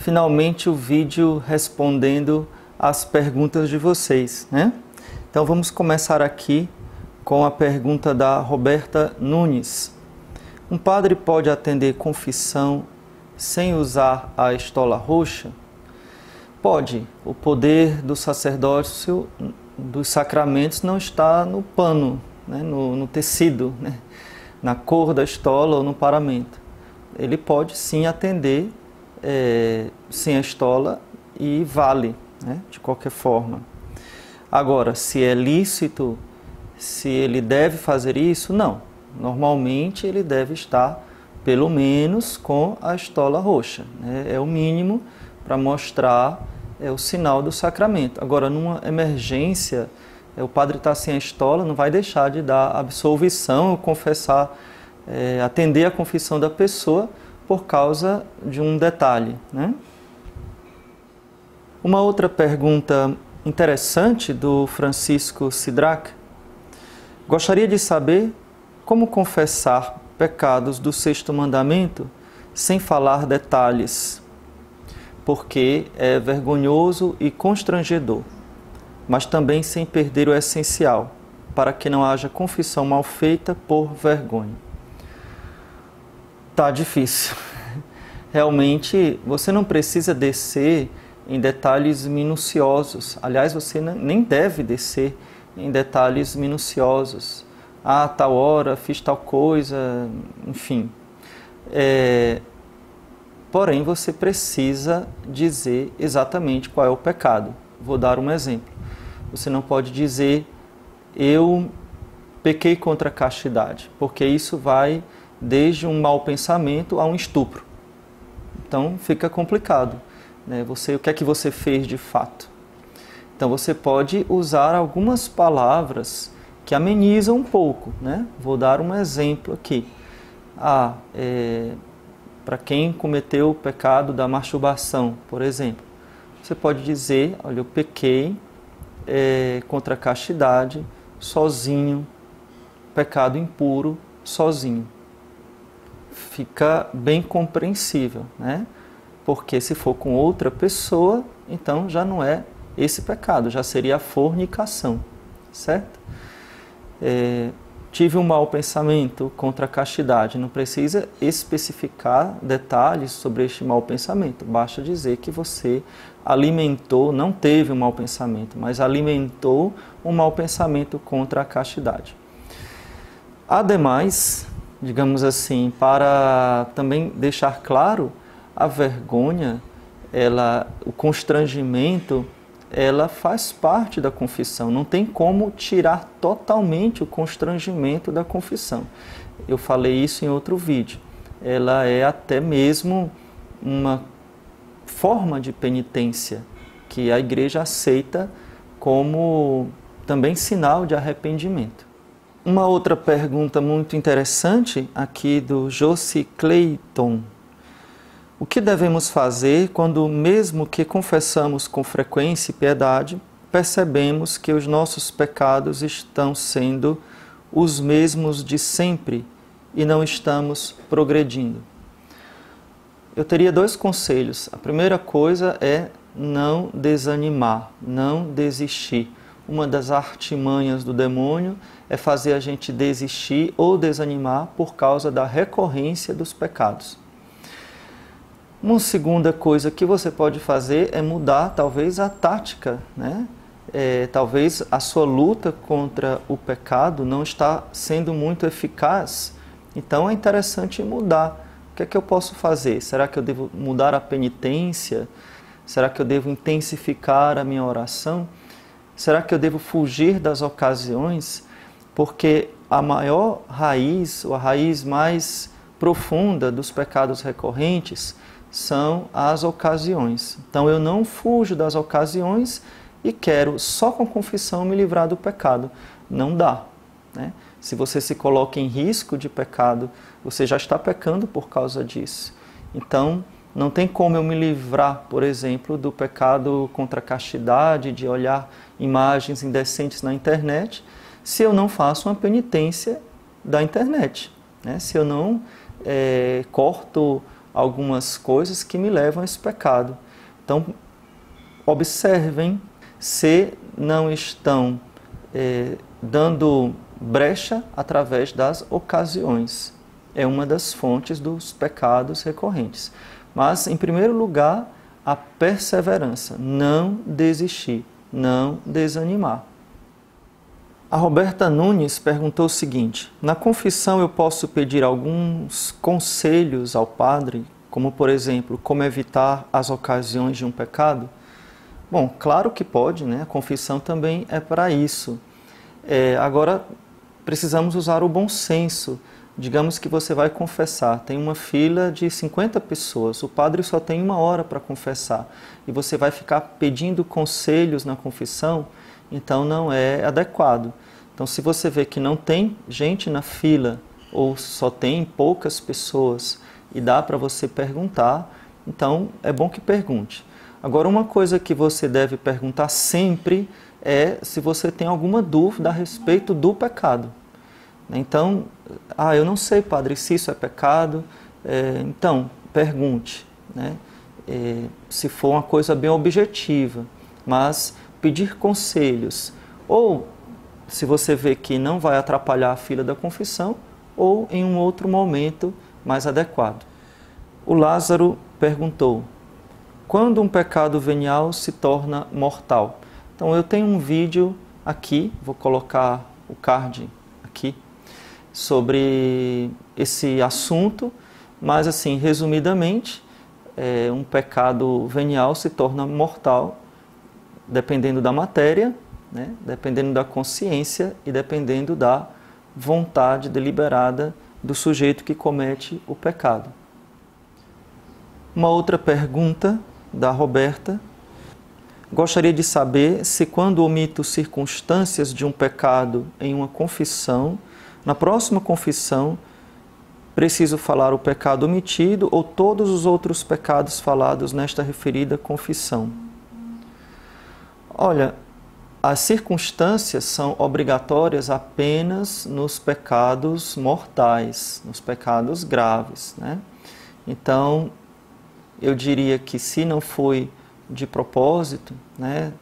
finalmente o vídeo respondendo as perguntas de vocês, né? Então vamos começar aqui com a pergunta da Roberta Nunes. Um padre pode atender confissão sem usar a estola roxa? Pode. O poder do sacerdócio dos sacramentos não está no pano, né? no, no tecido, né? na cor da estola ou no paramento. Ele pode sim atender é, sem a estola e vale, né, de qualquer forma. Agora, se é lícito, se ele deve fazer isso, não. Normalmente ele deve estar pelo menos com a estola roxa. Né? É o mínimo para mostrar é, o sinal do sacramento. Agora, numa emergência, é, o padre está sem a estola, não vai deixar de dar absolvição, confessar, é, atender a confissão da pessoa, por causa de um detalhe. Né? Uma outra pergunta interessante do Francisco Sidrac. Gostaria de saber como confessar pecados do sexto mandamento sem falar detalhes, porque é vergonhoso e constrangedor, mas também sem perder o essencial, para que não haja confissão mal feita por vergonha tá difícil. Realmente, você não precisa descer em detalhes minuciosos. Aliás, você nem deve descer em detalhes minuciosos. Ah, tal hora fiz tal coisa, enfim. É, porém, você precisa dizer exatamente qual é o pecado. Vou dar um exemplo. Você não pode dizer eu pequei contra a castidade, porque isso vai desde um mau pensamento a um estupro. Então fica complicado. Né? Você, o que é que você fez de fato? Então você pode usar algumas palavras que amenizam um pouco. Né? Vou dar um exemplo aqui. Ah, é, para quem cometeu o pecado da masturbação, por exemplo, você pode dizer: olha, eu pequei é, contra a castidade, sozinho, pecado impuro, sozinho fica bem compreensível, né? Porque se for com outra pessoa, então já não é esse pecado, já seria a fornicação, certo? É, tive um mau pensamento contra a castidade, não precisa especificar detalhes sobre este mau pensamento, basta dizer que você alimentou, não teve um mau pensamento, mas alimentou um mau pensamento contra a castidade. Ademais, digamos assim, para também deixar claro a vergonha, ela, o constrangimento, ela faz parte da confissão. Não tem como tirar totalmente o constrangimento da confissão. Eu falei isso em outro vídeo. Ela é até mesmo uma forma de penitência que a igreja aceita como também sinal de arrependimento. Uma outra pergunta muito interessante aqui do Josi Clayton. O que devemos fazer quando, mesmo que confessamos com frequência e piedade, percebemos que os nossos pecados estão sendo os mesmos de sempre e não estamos progredindo? Eu teria dois conselhos. A primeira coisa é não desanimar, não desistir. Uma das artimanhas do demônio é fazer a gente desistir ou desanimar por causa da recorrência dos pecados. Uma segunda coisa que você pode fazer é mudar talvez a tática, né? É, talvez a sua luta contra o pecado não está sendo muito eficaz. Então é interessante mudar. O que é que eu posso fazer? Será que eu devo mudar a penitência? Será que eu devo intensificar a minha oração? Será que eu devo fugir das ocasiões? porque a maior raiz, ou a raiz mais profunda dos pecados recorrentes são as ocasiões. Então eu não fujo das ocasiões e quero só com confissão me livrar do pecado. Não dá. Né? Se você se coloca em risco de pecado, você já está pecando por causa disso. Então, não tem como eu me livrar, por exemplo, do pecado contra a castidade, de olhar imagens indecentes na internet, se eu não faço uma penitência da internet, né? se eu não é, corto algumas coisas que me levam a esse pecado. Então, observem se não estão é, dando brecha através das ocasiões. É uma das fontes dos pecados recorrentes. Mas, em primeiro lugar, a perseverança, não desistir, não desanimar. A Roberta Nunes perguntou o seguinte: Na confissão eu posso pedir alguns conselhos ao padre, como por exemplo, como evitar as ocasiões de um pecado? Bom, claro que pode, né? A confissão também é para isso. É, agora, precisamos usar o bom senso. Digamos que você vai confessar, tem uma fila de 50 pessoas, o padre só tem uma hora para confessar e você vai ficar pedindo conselhos na confissão então não é adequado. Então, se você vê que não tem gente na fila ou só tem poucas pessoas e dá para você perguntar, então é bom que pergunte. Agora, uma coisa que você deve perguntar sempre é se você tem alguma dúvida a respeito do pecado. Então, ah, eu não sei, padre, se isso é pecado. É, então, pergunte. Né? É, se for uma coisa bem objetiva, mas pedir conselhos, ou se você vê que não vai atrapalhar a fila da confissão, ou em um outro momento mais adequado. O Lázaro perguntou: quando um pecado venial se torna mortal? Então eu tenho um vídeo aqui, vou colocar o card aqui, sobre esse assunto, mas assim, resumidamente, é, um pecado venial se torna mortal dependendo da matéria, né? dependendo da consciência e dependendo da vontade deliberada do sujeito que comete o pecado. Uma outra pergunta da Roberta. Gostaria de saber se, quando omito circunstâncias de um pecado em uma confissão, na próxima confissão, preciso falar o pecado omitido ou todos os outros pecados falados nesta referida confissão. Olha, as circunstâncias são obrigatórias apenas nos pecados mortais, nos pecados graves, né? Então, eu diria que se não foi de propósito, né,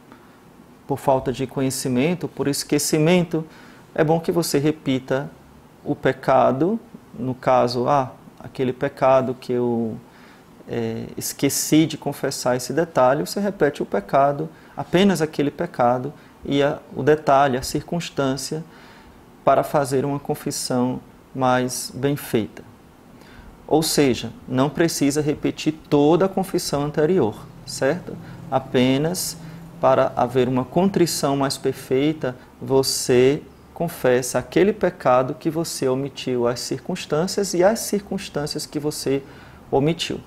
por falta de conhecimento, por esquecimento, é bom que você repita o pecado, no caso, ah, aquele pecado que eu é, esqueci de confessar esse detalhe, você repete o pecado, apenas aquele pecado e a, o detalhe, a circunstância, para fazer uma confissão mais bem feita. Ou seja, não precisa repetir toda a confissão anterior, certo? Apenas para haver uma contrição mais perfeita, você confessa aquele pecado que você omitiu, as circunstâncias e as circunstâncias que você omitiu.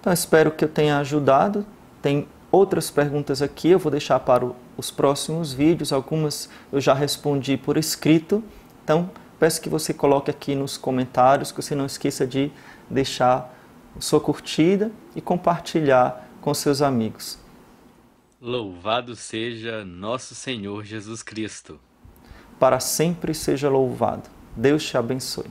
Então, espero que eu tenha ajudado. Tem outras perguntas aqui, eu vou deixar para os próximos vídeos. Algumas eu já respondi por escrito. Então, peço que você coloque aqui nos comentários, que você não esqueça de deixar sua curtida e compartilhar com seus amigos. Louvado seja nosso Senhor Jesus Cristo. Para sempre seja louvado. Deus te abençoe.